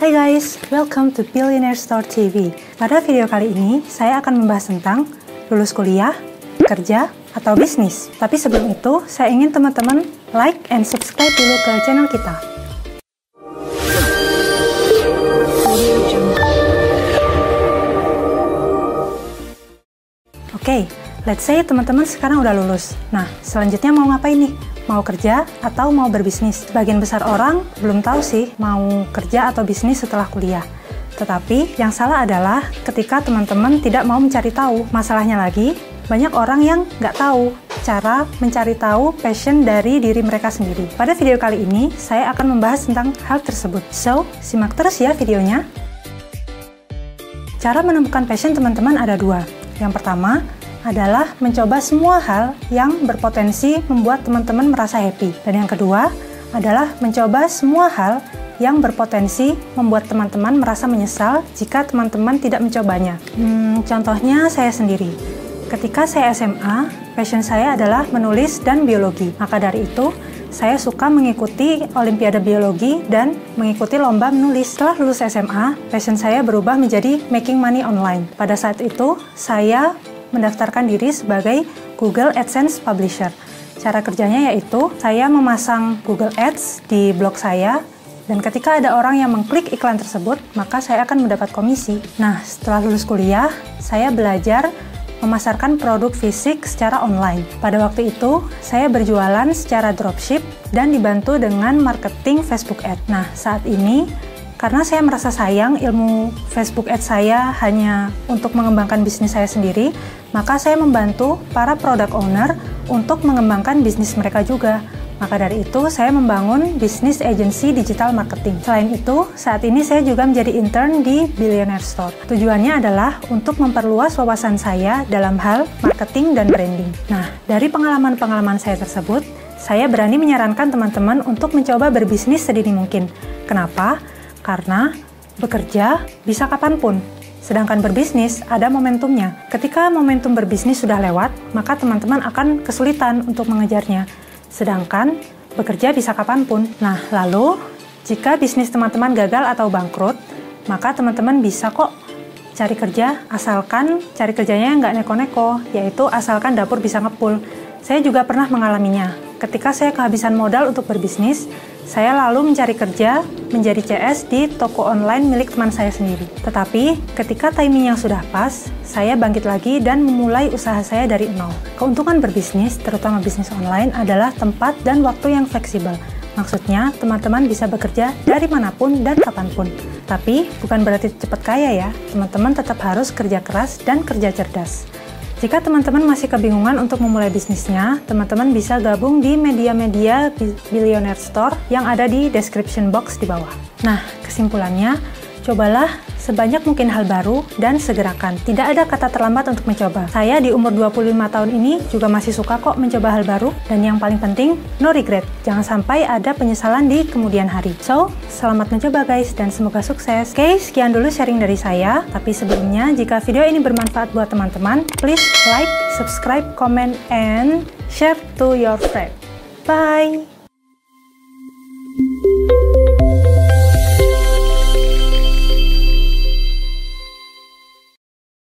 Hai guys, welcome to Billionaire Store TV. Pada video kali ini, saya akan membahas tentang lulus kuliah, kerja, atau bisnis. Tapi sebelum itu, saya ingin teman-teman like and subscribe dulu ke channel kita. Oke, okay, let's say teman-teman sekarang udah lulus. Nah, selanjutnya mau ngapain nih? mau kerja atau mau berbisnis. Sebagian besar orang belum tahu sih mau kerja atau bisnis setelah kuliah. Tetapi yang salah adalah ketika teman-teman tidak mau mencari tahu. Masalahnya lagi, banyak orang yang nggak tahu cara mencari tahu passion dari diri mereka sendiri. Pada video kali ini, saya akan membahas tentang hal tersebut. So, simak terus ya videonya. Cara menemukan passion teman-teman ada dua. Yang pertama, adalah mencoba semua hal yang berpotensi membuat teman-teman merasa happy. Dan yang kedua adalah mencoba semua hal yang berpotensi membuat teman-teman merasa menyesal jika teman-teman tidak mencobanya. Hmm, contohnya saya sendiri. Ketika saya SMA, passion saya adalah menulis dan biologi. Maka dari itu, saya suka mengikuti Olimpiade Biologi dan mengikuti lomba menulis. Setelah lulus SMA, passion saya berubah menjadi making money online. Pada saat itu, saya mendaftarkan diri sebagai Google AdSense Publisher. Cara kerjanya yaitu saya memasang Google Ads di blog saya dan ketika ada orang yang mengklik iklan tersebut, maka saya akan mendapat komisi. Nah, setelah lulus kuliah, saya belajar memasarkan produk fisik secara online. Pada waktu itu, saya berjualan secara dropship dan dibantu dengan marketing Facebook Ad. Nah, saat ini karena saya merasa sayang ilmu Facebook Ads saya hanya untuk mengembangkan bisnis saya sendiri, maka saya membantu para product owner untuk mengembangkan bisnis mereka juga. Maka dari itu, saya membangun bisnis agency digital marketing. Selain itu, saat ini saya juga menjadi intern di Billionaire Store. Tujuannya adalah untuk memperluas wawasan saya dalam hal marketing dan branding. Nah, dari pengalaman-pengalaman saya tersebut, saya berani menyarankan teman-teman untuk mencoba berbisnis sedini mungkin. Kenapa? Karena bekerja bisa kapan pun, sedangkan berbisnis ada momentumnya. Ketika momentum berbisnis sudah lewat, maka teman-teman akan kesulitan untuk mengejarnya. Sedangkan bekerja bisa kapan pun. Nah, lalu jika bisnis teman-teman gagal atau bangkrut, maka teman-teman bisa kok cari kerja asalkan cari kerjanya nggak neko-neko, yaitu asalkan dapur bisa ngepul. Saya juga pernah mengalaminya. Ketika saya kehabisan modal untuk berbisnis, saya lalu mencari kerja menjadi CS di toko online milik teman saya sendiri. Tetapi, ketika timing yang sudah pas, saya bangkit lagi dan memulai usaha saya dari nol. Keuntungan berbisnis, terutama bisnis online, adalah tempat dan waktu yang fleksibel. Maksudnya, teman-teman bisa bekerja dari mana pun dan kapan pun. Tapi, bukan berarti cepat kaya ya. Teman-teman tetap harus kerja keras dan kerja cerdas. Jika teman-teman masih kebingungan untuk memulai bisnisnya, teman-teman bisa gabung di media-media Billionaire Store yang ada di description box di bawah. Nah, kesimpulannya, cobalah sebanyak mungkin hal baru dan segerakan. Tidak ada kata terlambat untuk mencoba. Saya di umur 25 tahun ini juga masih suka kok mencoba hal baru dan yang paling penting, no regret. Jangan sampai ada penyesalan di kemudian hari. So, selamat mencoba guys dan semoga sukses. Oke, sekian dulu sharing dari saya. Tapi sebelumnya, jika video ini bermanfaat buat teman-teman, please like, subscribe, comment, and share to your friend. Bye!